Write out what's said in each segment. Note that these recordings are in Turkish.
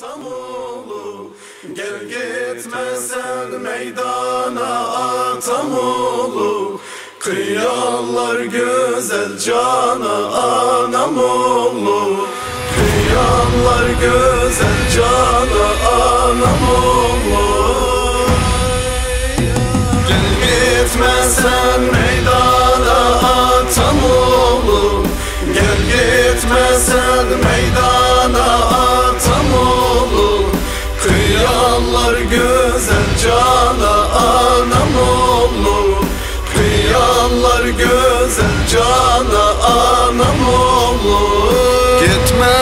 atam oğlu Gel gitmesen meydana atam oğlu Kıyarlar güzel cana anam oğlu Kıyarlar güzel cana anam oğlu Gel gitmesen meydana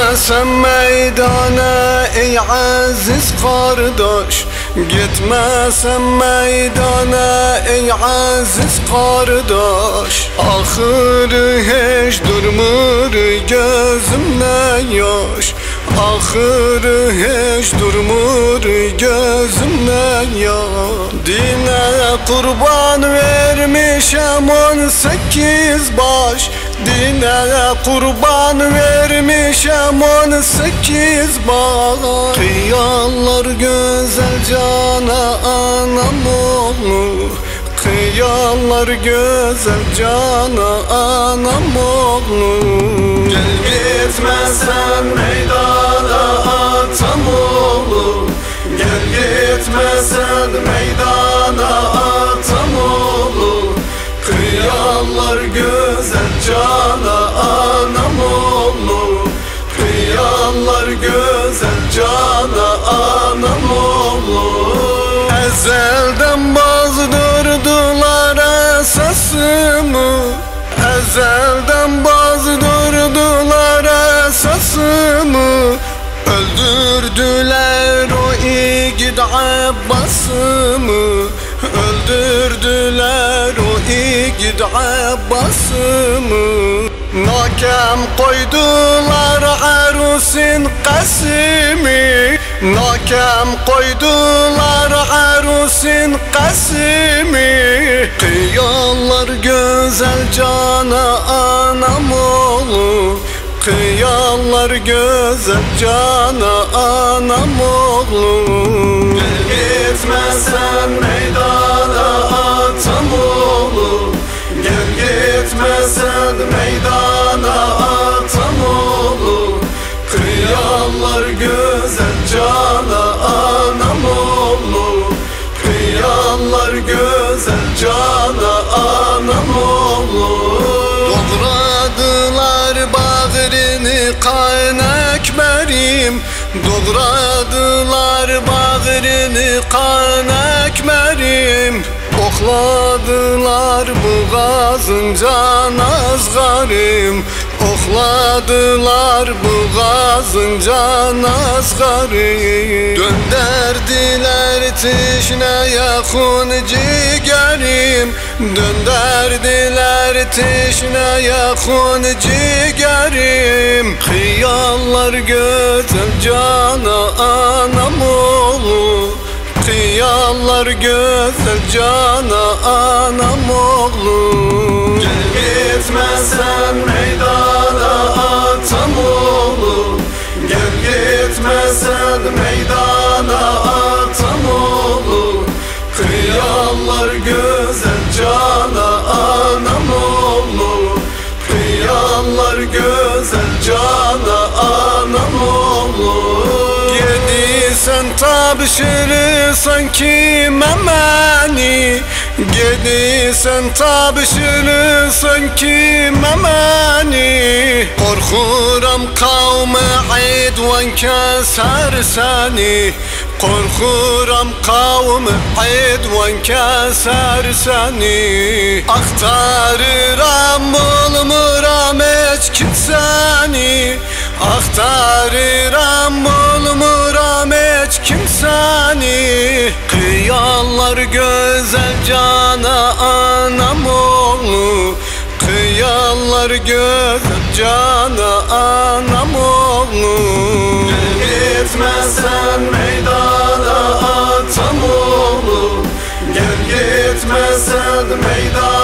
Gitmesen meydana ey aziz kardeş. Gitmesen meydana ey aziz kardeş. Ahırı hiç durmur gözümden yaş? Ahırı hiç durmur gözümden yaş? Dine kurban vermişem on sekiz baş Dine kurban vermişem on sekiz baş Kıyarlar güzel cana anam oğlu Kıyarlar güzel cana anam oğlu Gel gitmesen meydana atam oğlu Gel gitmesen meydana atam oğlu Kıyarlar güzel cana anam oğlu Kıyarlar güzel cana anam oğlu Ezelden bazdırdılar esasımı. Ezelden bazdırdılar igid Abbas'ımı Nakem koydular arusin kasimi. Nakem koydular arusin kasimi. Kıyarlar güzel cana anam oğlu. Kıyarlar güzel cana anam oğlu. Gel gitmesen meydana gitmesen meydana atam oğlu Kıyarlar güzel cana anam oğlu Kıyarlar güzel cana anam oğlu Doğradılar bağrını kan ekmerim Doğradılar bağrını kan ekmerim Okladılar boğazınca nazgarım Okladılar boğazınca nazgarım Dönderdiler tişneye hun cigerim Dönderdiler tişneye hun cigerim Hıyallar güzel cana anam oğlu. Kıyarlar güzel cana anam gitmesen meydana atam oğlu Gel gitmesen meydana atam oğlu Kıyarlar güzel cana anam oğlu Kıyarlar güzel cana anam oğlu Gediysen tabşırırsan kime məni Gediysen tabşırırsan kime məni Korkuram kavmi idvan keser seni. Korkuram kavmi idvan keser seni. Aktarıram bulmuram hiç kimseni. Aktarıram bulmuram hiç kimseni. Kıyarlar güzel cana anam oğlu. Kıyarlar güzel cana anam oğlu. Gel gitmesen meydana atam oğlu. Gel gitmesen meydana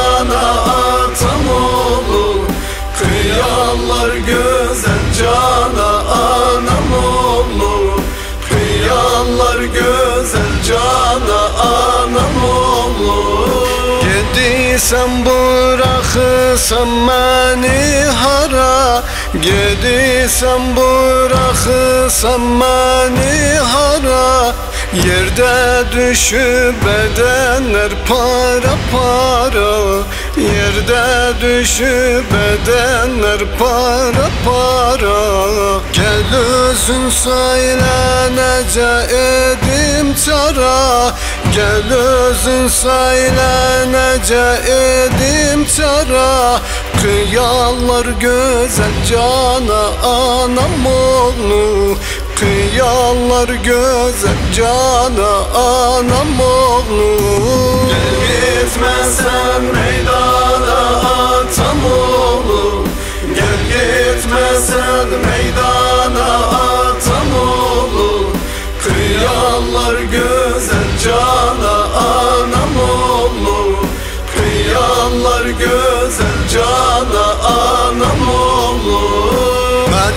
Gediysen bırakırsan beni hara. Gediysen bırakırsan beni hara. Yerde düşüp bedenler para para Yerde düşüp bedenler para para. Gel özün söyle nece edim çara. Gel özün söyle nece edim çara. Kıyarlar güzel cana anam oğlu. Kıyarlar güzel cana anam oğlu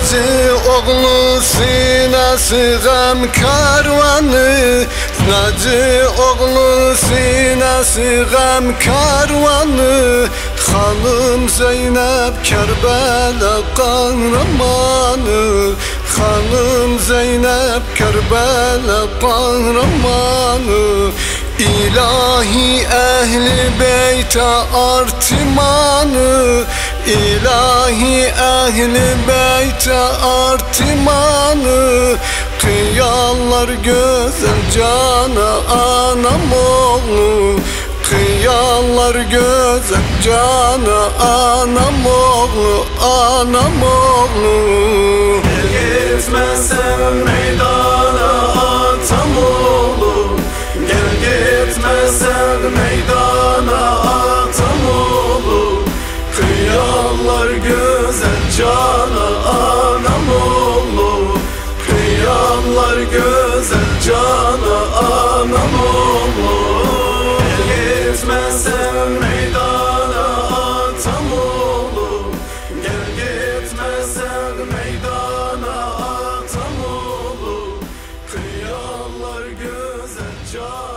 Naci oğlu sinesi gam karvanı Naci oğlu sinesi gam karvanı Hanım Zeynep Kerbela kahramanı Hanım Zeynep Kerbela kahramanı. İlahi ehli beyte artimanı İlahi ehli beyte artimanı Kıyarlar güzel cana anam oğlu. Kıyarlar güzel cana anam oğlu Anam oğlu. Gitmesen meydana meydana